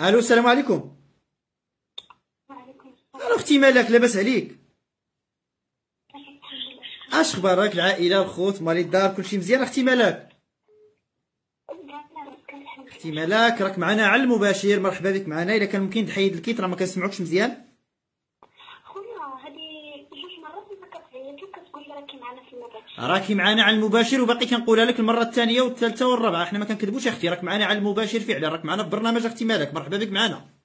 ألو السلام عليكم. وعليكم ألو أختي مالك لاباس عليك؟ اش أخبارك؟ العائلة الخوت مالي الدار كلشي مزيان أختي مالك؟ أختي مالك راك معنا على المباشر. مرحبا بك معنا. إلا كان ممكن تحيد الكيت راه ما كنسمعوكش مزيان خويا هذه جوج مرات انت كتعيط وكتقول لي راكي راكي معنا على المباشر وباقي كنقولها لك المرة الثانية والثالثة والرابعة. إحنا ما كنكذبوش أختي راك معنا على المباشر فعلا راك معنا في برنامج أختي مالك مرحبا بك معنا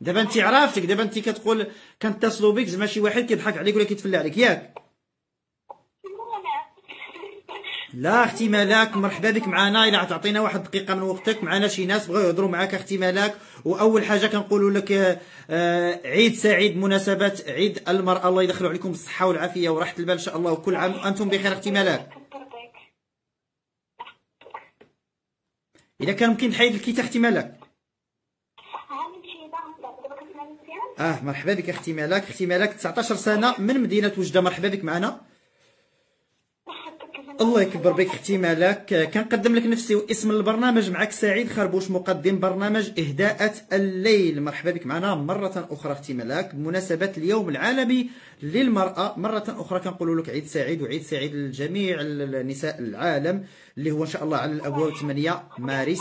دابا انت عرفتك دابا انت كتقول كنتصلوا بك زعما شي واحد كيضحك عليك ولا كيتفلى عليك. ياك. لا أختي ملاك مرحبا بك معنا. إلى تعطينا واحد دقيقة من وقتك. معنا شي ناس بغاو يهضروا معاك أختي ملاك وأول حاجة كنقولوا لك آه، عيد سعيد مناسبة عيد المرأة. الله يدخلوا عليكم بالصحة والعافية وراحة البال إن شاء الله وكل عام. وأنتم بخير أختي ملاك إذا كان ممكن تحيد الكيت أختي ملاك آه مرحبا بك أختي ملاك أختي ملاك 19 سنة من مدينة وجدة. مرحبا بك معنا. الله يكبر بك أختي ملاك كنقدم لك نفسي واسم البرنامج معك سعيد خربوش مقدم برنامج إهداءة الليل. مرحبا بك معنا مرة أخرى أختي ملاك بمناسبة اليوم العالمي للمرأة. مرة أخرى كنقول لك عيد سعيد وعيد سعيد لجميع النساء العالم اللي هو إن شاء الله على الأبواب 8 مارس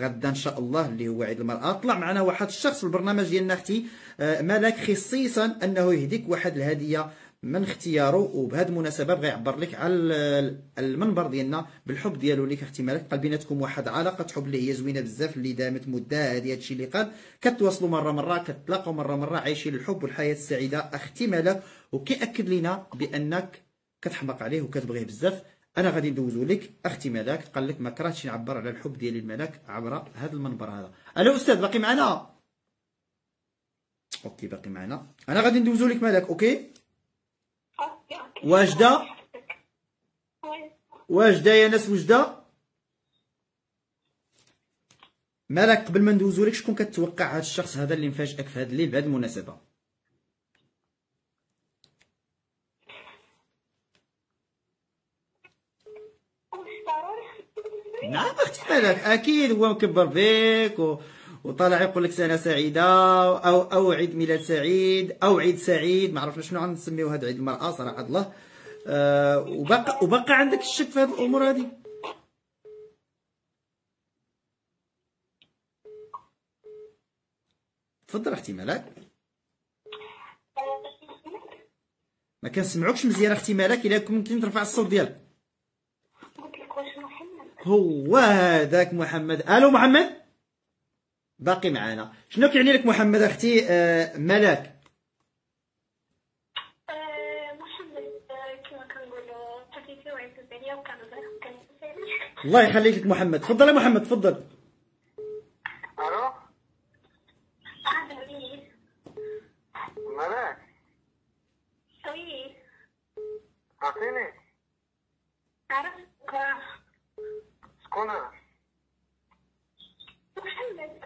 غدا إن شاء الله اللي هو عيد المرأة. طلع معنا واحد الشخص في البرنامج ديالنا أختي آه، مالك خصيصا أنه يهديك واحد الهدية من اختياره وبهذه المناسبة بغى يعبر لك على ال- المنبر ديالنا بالحب ديالو ليك أختي مالك. قال بيناتكم واحد علاقة حب اللي هي زوينة بزاف اللي دامت مدة هذه هادشي اللي قال. كتواصلوا مرة مرة كتلاقوا مرة مرة عايشين الحب والحياة السعيدة. أختي مالك وكيأكد لنا بأنك كتحماق عليه وكتبغيه بزاف. أنا غادي ندوزو لك. أختي ملاك قال لك ما كرهتش نعبر على الحب ديالي الملاك عبر هذا المنبر هذا. ألو أستاذ باقي معنا؟ أوكي باقي معنا. أنا غادي ندوزو لك ملاك أوكي؟ واجدة واجدة يا ناس واجدة ملاك قبل ما ندوزو لك شكون كتوقع هذا الشخص هذا اللي مفاجئك في هذا الليل بهذه المناسبة؟ نعم أختي مالك أكيد هو مكبر بك و... وطالع يقول لك سنة سعيدة أو أو عيد ميلاد سعيد أو عيد سعيد ما عرفنا شنو غنسميو هذا عيد المرأة صراحة الله. أه وبقى وبقى عندك الشك في هذه الأمور هذه تفضل أختي مالك ما كنسمعوكش مزيان أختي مالك إلا ممكن ترفع الصوت ديالك. هو هذاك محمد. ألو محمد؟ باقي معانا. شنو كيعني لك محمد أختي؟ آه ملاك. آه، محمد آه، الله يخليك لك محمد. تفضل يا محمد تفضل. ألو هذا وي ملاك وي عطيني عرفت آه، شكون أنا؟ محمد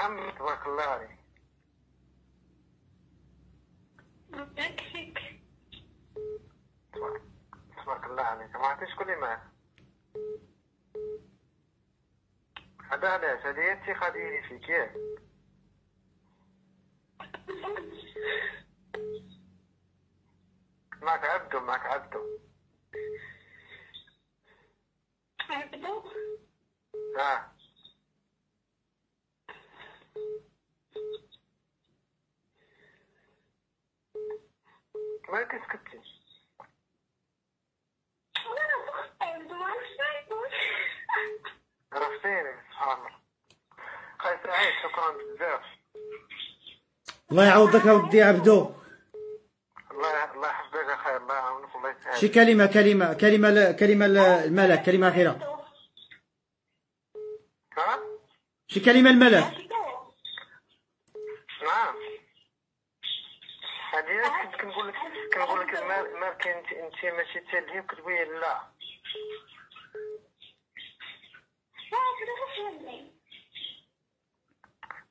محمد تبارك الله عليك فيك. تبارك الله عليك. ما عرفتيش شكون اللي معك هذا علاش هذه هي الثقة ديالي فيك. ياك معك عبدو معك عبدو آه ما عبدو عرفتيني سبحان الله خاي سعيد شكرا بزاف الله يعوضك يا ودي عبدو الله الله يحفظك خير الله يعاونك والله شي يسهل كلمه كلمه كلمه ل- كلمه الملك كلمه اخيره شي كلمه الملك كنقول لك كنقول لك ما كانت انت ماشي تالي وكتقولي لا.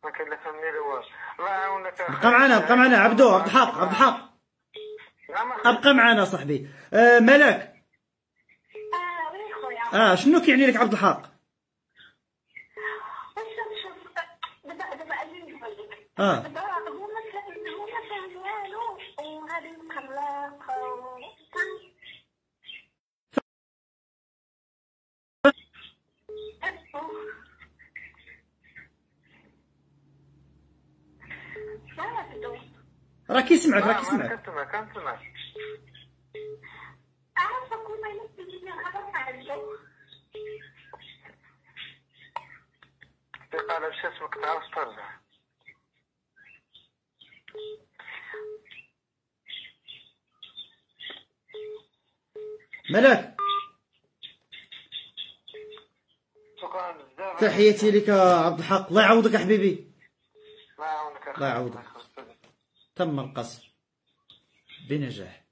ما كاين لا فهمني لا والو. الله يعاونك. بقى معنا بقى معنا. عبدو عبد الحق عبد الحق. أبقى معنا صاحبي. آه ملاك آه خويا آه شنو كيعني لك عبد الحق؟ آه. راه كيسمعك راه كيسمعك كنسمع كنسمع عارفة كل ما ينزل لي الخبر عنده ثقة مشات اسمك؟ تعرف ترجع ملاك شكرا بزاف تحياتي لك عبد الحق. الله يعوضك يا حبيبي. الله يعاونك الله يعاودك. تم القصف بنجاح.